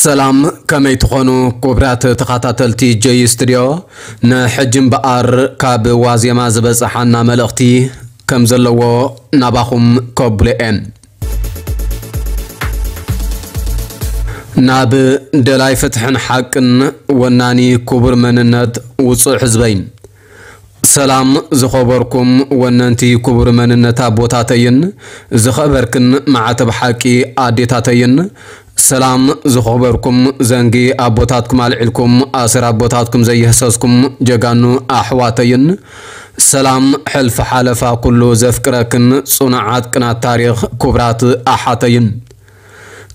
ሰላም ከመይ ትኾኑ ክቡራት ተኸታተልቲ ጀይ ስትድዮ ንሕጂ እምበኣር ካብ ዋዜማ ዝበፅሓና መልእኽቲ ከም ዘለዎ ናባኹም ከብሎ እየን ናብ ደላይ ፍትሕን ሓቅን ወናኒ ክቡር መንነት ውፅእ ሕዝበይ ሰላም ዝኸበርኩም ወነንቲ ክቡር መንነት ኣቦታተይን ዝኸበርክን ማዕተብ ሓቂ ኣዴታተይን ሰላም ዝኸበርኩም ዘንጊ ኣቦታትኩም ኣልዒልኩም ኣስር ኣቦታትኩም ዘይህሰስኩም ጀጋኑ ኣሕዋተይን። ሰላም ሕልፊ ሓለፋ ኩሉ ዘፍቅረክን ጽኑዓት ቅናት ታሪኽ ክቡራት ኣሓተይን።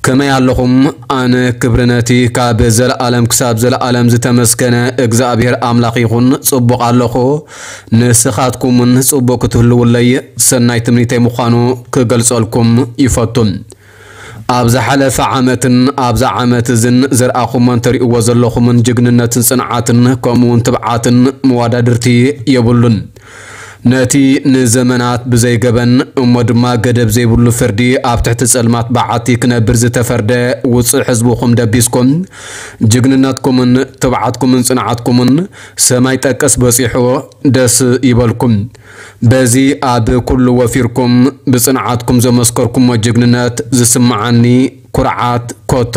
ከመይ ኣለኹም? ኣነ ክብሪ ነቲ ካብ ዘለኣለም ክሳብ ዘለኣለም ዝተመስገነ እግዚኣብሔር ኣምላኽ ይኹን። ጽቡቕ ኣለኹ። ንስኻትኩምን ጽቡቕ ክትህልውለይ ሰናይ ትምኒተይ ምዃኑ ክገልጸልኩም ይፈቱን ኣብ ዝሓለፈ ዓመትን ኣብዛ ዓመት እዝን ዘርኣኹሞን ተርእይዎ ዘለኹምን ጅግንነትን ጽንዓትን ከምኡውን ትብዓትን መዋዳድርቲ የብሉን ነቲ ንዘመናት ብዘይገበን እሞ ድማ ገደብ ዘይብሉ ፍርዲ ኣብ ትሕቲ ጸልማት በዓቲ ክነብር ዝተፈርደ ውፅእ ሕዝብኹም ደቢስኩም ጅግንነትኩምን ትብዓትኩምን ጽንዓትኩምን ሰማይ ጠቀስ በፂሑ ደስ ይበልኩም። በዚ ኣብ ኩሉ ወፊርኩም ብጽንዓትኩም ዘመስከርኩሞ ጅግንነት ዝስምዓኒ ኩርዓት ኮቶ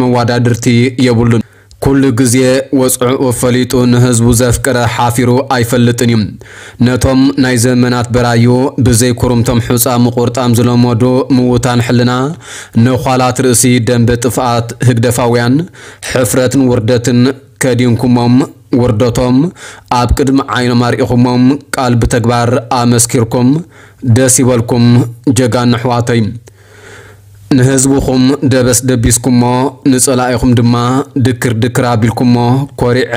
መዋዳድርቲ የብሉን ኩሉ ግዜ ወፅዑ ፈሊጡ ንህዝቡ ዘፍቀረ ሓፊሩ ኣይፈልጥን እዩ። ነቶም ናይ ዘመናት በራዩ ብዘይ ኩርምቶም ሑፃ ምቁርጣም ዝለመዱ ምዉታን ሕልና ንኋላት ርእሲ ደንቢ ጥፍኣት ህግደፋውያን ሕፍረትን ውርደትን ከዲንኩሞም ውርደቶም ኣብ ቅድሚ ዓይኖም ኣርኢኹሞም ቃል ብተግባር ኣመስኪርኩም ደስ ይበልኩም ጀጋን ኣሕዋተይ ንህዝብኹም ደበስ ደቢስኩሞ ንጸላኢኹም ድማ ድክር ድክር ኣቢልኩሞ ኮሪዐ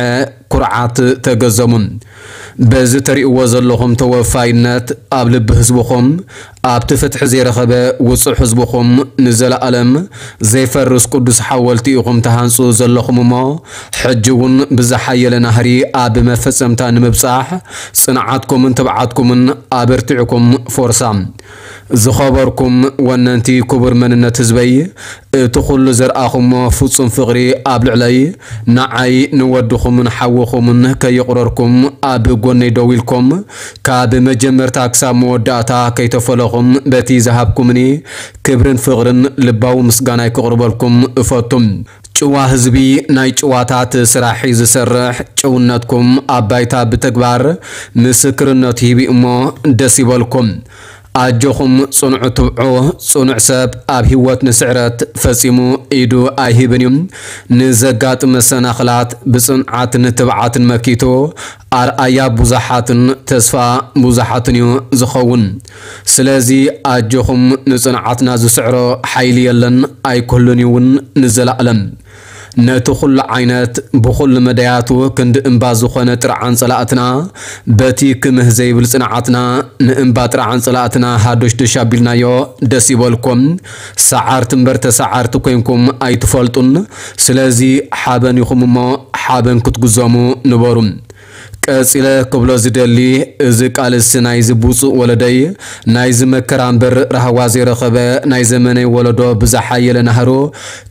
ኩርዓት ተገዘሙን በዚ ተርእይዎ ዘለኹም ተወፋይነት ኣብ ልቢ ህዝብኹም ኣብቲ ፍትሒ ዘይረኸበ ውፅእ ህዝብኹም ንዘለኣለም ዘይፈርስ ቅዱስ ሓወልቲ ኢኹም ተሃንፁ ዘለኹም እሞ ሕጂ እውን ብዝሓየለ ናህሪ ኣብ መፈፀምታ ንምብፃሕ ጽንዓትኩምን ትብዓትኩምን ኣበርቲዕኩም ፎርሳ ዝኸበርኩም ወነንቲ ክቡር መንነት ህዝበይ እቲ ኩሉ ዘርኣኹሞ ፍጹም ፍቕሪ ኣብ ልዕለይ ንዓይ ንወድኹምን ሓዊኹምን ከየቑረርኩም ኣብ ጎነይ ደው ኢልኩም ካብ መጀመርታ ክሳብ መወዳእታ ከይተፈለኹም በቲ ዝሃብኩምኒ ክብርን ፍቕርን ልባዊ ምስጋናይ ክቕርበልኩም እፈቱም ጭዋ ህዝቢ ናይ ጭዋታት ስራሕ ዝሰርሕ ጭውነትኩም ኣብ ባይታ ብተግባር ምስክርነት ሂቢ እሞ ደስ ይበልኩም ኣጆኹም ጽኑዕ ትብዑ ጽኑዕ ሰብ ኣብ ህይወት ንስዕረት ፈጺሙ ኢዱ ኣይሂብን እዩ። ንዘጋጥም መሰናኽላት ብጽንዓትን ትብዓትን መኪቱ ኣርኣያ ብዙሓትን ተስፋ ብዙሓትን እዩ ዝኸውን። ስለዚ ኣጆኹም ንጽንዓትና ዝስዕሮ ሓይሊ የለን ኣይክህሉን እውን ንዘላእለም ነቲ ኩሉ ዓይነት ብኩሉ መዳያቱ ክንዲ እምባ ዝኾነ ጥርዓን ጸላእትና በቲ ክምህ ዘይብል ጽንዓትና ንእምባ ጥርዓን ጸላእትና ሃዶሽዶሽ ኣቢልናዮ ደስ ይበልኩም ሰዓርቲ እምበር ተሰዓርቲ ኮይንኩም ኣይትፈልጡን ስለዚ ሓበን ኢኹም እሞ ሓበን ክትግዘሙ ንበሩ ቀፂለ ክብሎ ዝደሊ እዚ ቃልሲ ናይዚ ብፁእ ወለደይ ናይዚ መከራ እምበር ረህዋ ዘይረኸበ ናይ ዘመነይ ወለዶ ብዝሓየለ ናህሩ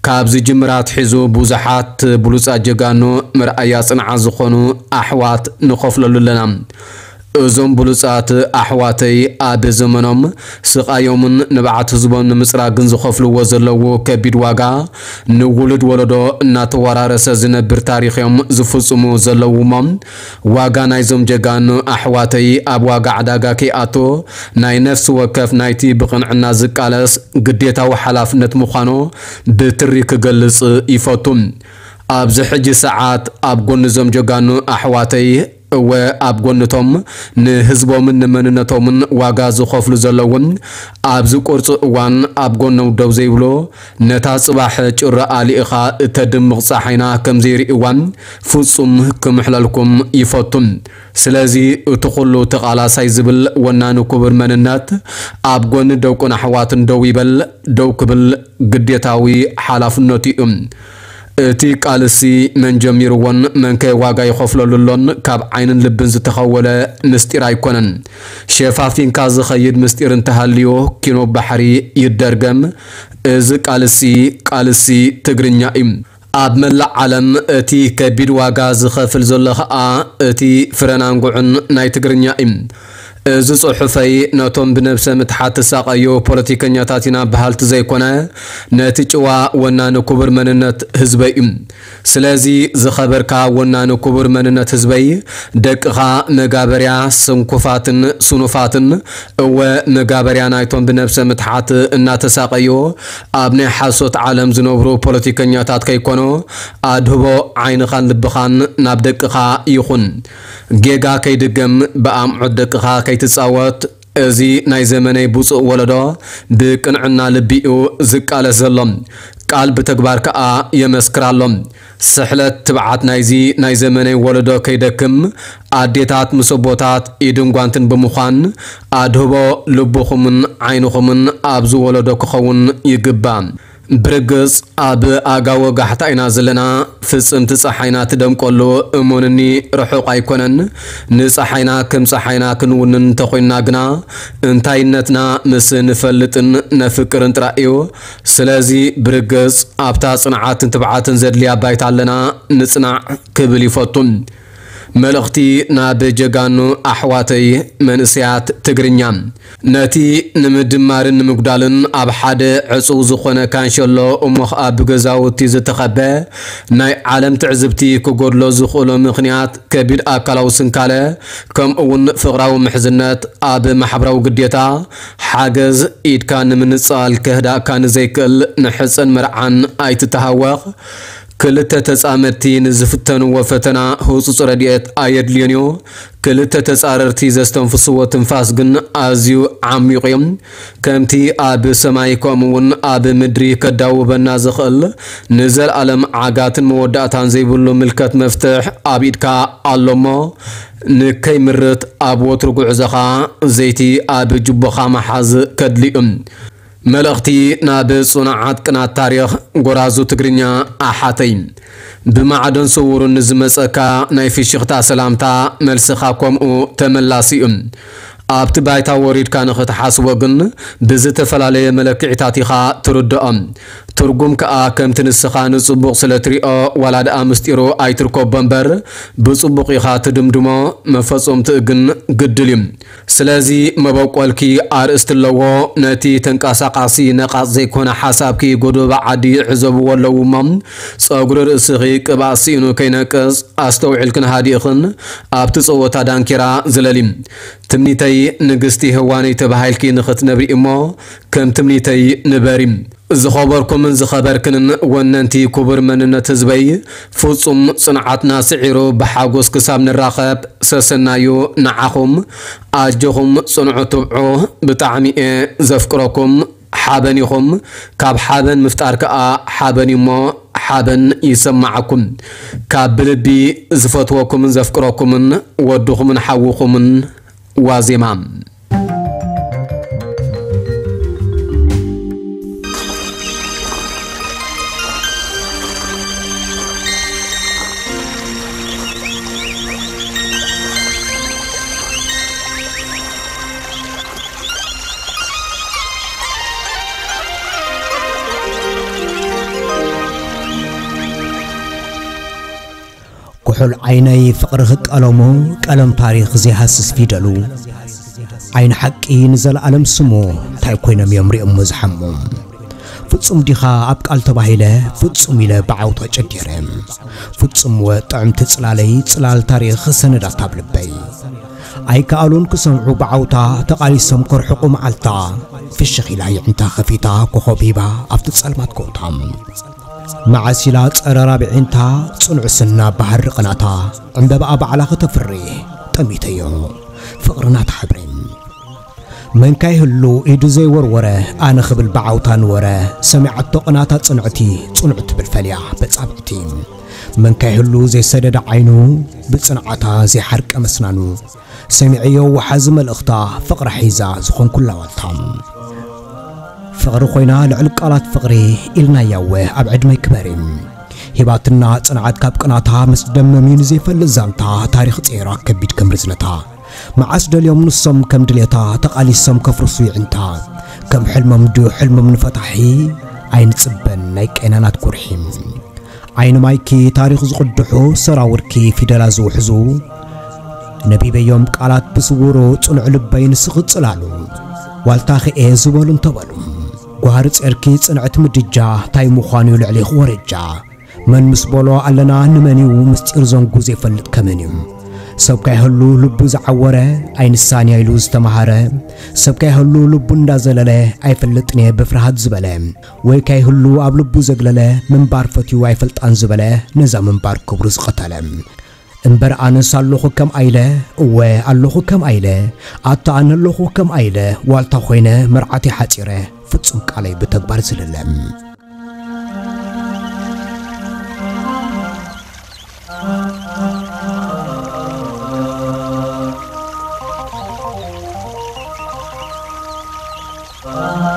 ካብዚ ጅምራት ሒዙ ብዙሓት ብሉፃት ጀጋኑ ምርኣያ ጽንዓት ዝኾኑ ኣሕዋት ንኸፍለሉ ኣለና እዞም ብሉፃት ኣሕዋተይ ኣብ ዘመኖም ስቃዮምን ንባዓት ህዝቦም ንምፅራግን ዝኸፍልዎ ዘለዉ ከቢድ ዋጋ ንውሉድ ወለዶ እናተወራረሰ ዝነብር ታሪኾም ዝፍፅሙ ዘለውሞም። ዋጋ ናይዞም ጀጋኑ ኣሕዋተይ ኣብ ዋጋ ዕዳጋ ከይኣቶ ናይ ነፍሲ ወከፍ ናይቲ ብቕንዕና ዝቃለስ ግዴታዊ ሓላፍነት ምዃኑ ብትሪ ክገልጽ ይፈቱ ኣብዚ ሕጂ ሰዓት ኣብ ጎኒ ዞም ጀጋኑ ኣሕዋተይ እወ ኣብ ጎንቶም ንህዝቦምን ንመንነቶምን ዋጋ ዝኸፍሉ ዘለውን ኣብዚ ቁርፂ እዋን ኣብ ጎኖም ደው ዘይብሎ ነታ ጽባሕ ጭራ ኣሊእኻ እተድምቕ ፀሓይና ከም ፍጹም ክምሕለልኩም ይፈቱን። ስለዚ እቲ ኩሉ ተቓላሳይ ዝብል ወናኒ ክቡር መንነት ኣብ ጎኒ ደውቁን ኣሕዋትን ደው ይበል ደው ክብል ግዴታዊ ሓላፍነቱ እዩ እቲ ቃልሲ መን ጀሚርዎን መንከ ዋጋ ይኸፍለሉሎን ካብ ዓይንን ልብን ዝተኸወለ ምስጢር ኣይኮነን። ሸፋፊንካ ዝኸይድ ምስጢር እንተሃልዮ ኪኖ ባሕሪ ይደርገም። እዚ ቃልሲ ቃልሲ ትግርኛ እዩ። ኣብ መላእ ዓለም እቲ ከቢድ ዋጋ ዝኸፍል ዘሎ ከዓ እቲ ፍረናንጉዕን ናይ ትግርኛ እዩ እዚ ጽሑፈይ ነቶም ብነብሰ ምትሓት ተሳቐዩ ፖለቲከኛታት ኢና ባህልቲ ዘይኮነ ነቲ ጭዋ ወናኒ ክቡር መንነት ህዝበይ እዩ ስለዚ ዝኸበርካ ወናኒ ክቡር መንነት ህዝበይ ደቅኻ መጋበርያ ስንኩፋትን ስኑፋትን እወ መጋበርያ ናይቶም ብነብሰ ምትሓት እናተሳቐዩ ኣብ ናይ ሓሶት ዓለም ዝነብሩ ፖለቲከኛታት ከይኮኑ ኣድህቦ ዓይንኻን ልብኻን ናብ ደቅኻ ይኹን ጌጋ ከይድገም ብኣምዑት ደቅኻ ከይትፃወት እዚ ናይ ዘመነይ ብፁእ ወለዶ ብቅንዕና ልቢኡ ዝቃለስ ዘሎም። ቃል ብተግባር ከዓ የመስክራሎም። ስሕለት ትብዓት ናይዚ ናይ ዘመነይ ወለዶ ከይደክም ኣዴታት ምሰቦታት ኢድን ጓንትን ብምዃን ኣድህቦ ልብኹምን ዓይንኹምን ኣብዚ ወለዶ ክኸውን ይግባእ ብርግጽ ኣብ ኣጋወ ጋሕታ ኢና ዘለና ፍጽምቲ ፀሓይና ትደምቀሉ እሙንኒ ርሑቕ ኣይኮነን ንፀሓይና ከም ፀሓይና ክንውንን እንተኮይንና ግና እንታይነትና ምስ ንፈልጥን ነፍቅርን ጥራይ እዩ ስለዚ ብርግጽ ኣብታ ጽንዓትን ትብዓትን ዘድልያ ባይታ ኣለና ንጽናዕ ክብል ይፈቱን መልእኽቲ ናብ ጀጋኑ ኣሕዋተይ መንእሰያት ትግርኛ። ነቲ ንምድማርን ንምጉዳልን ኣብ ሓደ ዕፁው ዝኾነ ካንሸሎ እሞ ከዓ ብገዛውቲ ዝተኸበ ናይ ዓለም ትዕዝብቲ ክጎድሎ ዝኽእሎ ምኽንያት ከቢድ ኣካላዊ ስንካለ ከምኡ እውን ፍቕራዊ ምሕዝነት ኣብ ማሕበራዊ ግዴታ ሓገዝ ኢድካ ንምንጻል ከህዳእካ ንዘይክእል ንሕፀን መርዓን ኣይትተሃወቕ ክልተ ተጻመድቲ ንዝፍተንዎ ፈተና ህፁፅ ረድኤት ኣየድልዮን ክልተ ተጻረርቲ ዘስተንፍስዎ ትንፋስ ግን ኣዝዩ ዓሚቑ እዮም። ከምቲ ኣብ ሰማይ ከምኡ እውን ኣብ ምድሪ ከዳውበና ዝኽእል ንዘለኣለም ዓጋትን መወዳእታን ዘይብሉ ምልከት መፍትሕ ኣብ ኢድካ ኣሎ እሞ ንከይምርት ኣብ ወትሪ ጉዕዞኻ ዘይቲ ኣብ ጅቦኻ መሓዝ ከድሊ እዩ መልእኽቲ ናብ ጽኑዓት ቅናት ታሪኽ ጎራዙ ትግርኛ ኣሓተይ ብማዕዶን ስውሩን ንዝመፀካ ናይ ፍሽኽታ ሰላምታ መልስኻ ከምኡ ተመላሲ እዩ ኣብቲ ባይታ ወሪድካ ንኽትሓስቦ ግን ብዝተፈላለየ መለክዒታት ኢኻ ትርድኦም ትርጉም ከዓ ከምቲ ንስኻ ንጽቡቕ ስለ ትሪኦ ዋላ ደኣ ምስጢሩ ኣይትርከቦ እምበር ብጽቡቕ ኢኻ ትድምድሞ መፈጾምቲ ግን ግድል እዩ። ስለዚ መበቆልኪ ኣርእስቲ ኣለዎ። ነቲ ተንቀሳቓሲ ነቓፅ ዘይኮነ ሓሳብኪ ጎዶባ ዓዲ ዕዘብዎ ኣለዉ እሞም ፀጉሪ ርእስኺ ቅባእ ሲኢኑ ከይነቅፅ ኣስተውዒልክን ሃዲእኽን ኣብቲ ፀወታ ዳንኪራ ዝለሊ ትምኒተይ ንግስቲ ህዋነይ ተባሂልኪ ንኽትነብሪ እሞ ከም ትምኒተይ ንበሪ ዝኸበርኩምን ዝኸበርክንን ወነንቲ ክቡር መንነት ህዝበይ ፍጹም ጽንዓትና ስዒሩ ብሓጎስ ክሳብ ንራኸብ ሰሰናዩ ንዓኹም ኣጀኹም ጽንዑ ትብዑ ብጣዕሚ እየ ዘፍቅረኩም ሓበን ኢኹም ካብ ሓበን ምፍጣር ከዓ ሓበን እሞ ሓበን ይሰማዓኩም ካብ ብልቢ ዝፈትወኩምን ዘፍቅረኩምን ወድኹምን ሓውኹምን ዋዜማ ኩሑል ዓይነይ ፍቕሪ ክቀለሞ ቀለም ታሪኽ ዘይሃስስ ፊደሉ ዓይኒ ሓቂ ንዘለኣለም ስሙ እንታይ ኮይኖም እዮም ሪኦሞ ዝሓሙ ፍጹም ዲኻ ኣብ ቃል ተባሂለ ፍጹም ኢለ ብዓውቶ ጨዲረ ፍጹም ወ ጥዕምቲ ጽላለይ ጽላል ታሪኽ ሰነዳት ኣብ ልበይ ኣይከኣሉን ክሰምዑ ብዓውታ ተቓሊሶም ከርሕቑ መዓልታ ፍሽኽ ኢላ ይዕንታ ኸፊታ ኮኸብ ሂባ ኣብቲ ጸልማት معسلا ترابعين تا صنعسنا بحر قناتا. عند بقى بعلاقة تفري تميتيو فقرنا تحبرين من كاي هلو إيدو زي ورورة. أنا خبل بعوتان ورة. سمعت قناتا صنعتي صنعت بالفليع بتصابعتي من كاي هلو زي سدد عينو بصنعتا زي حرق مسنانو. سمعيو وحزم الأختا. فقر حيزا زخون كل والتام ፍቕሪ ኮይና ልዕሊ ቃላት ፍቕሪ ኢልናያወ ኣብ ዕድመይ ክበሪ ሂባትና ጽንዓት ካብ ቅናታ ምስ ደመሚ ንዘይፈልጥ ዛንታ ታሪኽ ጼራ ከቢድ ከም ርዝነታ መዓስ ደልዮም ንሶም ከም ድሌታ ተቓሊሶም ከፍርሱ ይዕንታ ከም ሕልሞም ድዩ ሕልሞም ንፈታሒ ኣይንጽበን ናይ ቀናናት ቁርሒ ዓይኒ ማይኪ ታሪኽ ዝቕድሑ ሰራውርኪ ፊደላት ዝውሕዙ ነቢበዮም ቃላት ብስውሮ ጽኑዕ ልበይ ንስኽጽላሉ ዋልታ ኽኤ ዝበሉ እንተበሉ ጓሃር ጼርኪ ጽንዕቲ ምድጃ እንታይ ምዃኑ ልዕሊ ወረጃ። መን ምስ በሎ ኣለና ንመን እዩ ምስጢር ዘንጉ ዘይፈልጥ ከመን እዩ? ሰብካ ይህሉ ልቡ ዝዓወረ ኣይንሳንያ ኢሉ ዝተምሃረ ሰብካ ይህሉ ልቡ እንዳዘለለ ኣይፈልጥን እየ ብፍርሃት ዝበለ። ወይ ካይህሉ ኣብ ልቡ ዘግለለ ምንባር ፈትዩ ኣይፈልጣን ዝበለ ነዛ ምንባር ክብሩ ዝቐተለ እምበር ኣነስ ኣለኹ ከም ኣይለ እወ ኣለኹ ከም ኣይለ ኣታኣነ ኣለኹ ከም ኣይለ ዋልታ ኮይነ መርዓተይ ሓፂረ ፍጹም ቃለይ ብተግባር ዝልለም Ah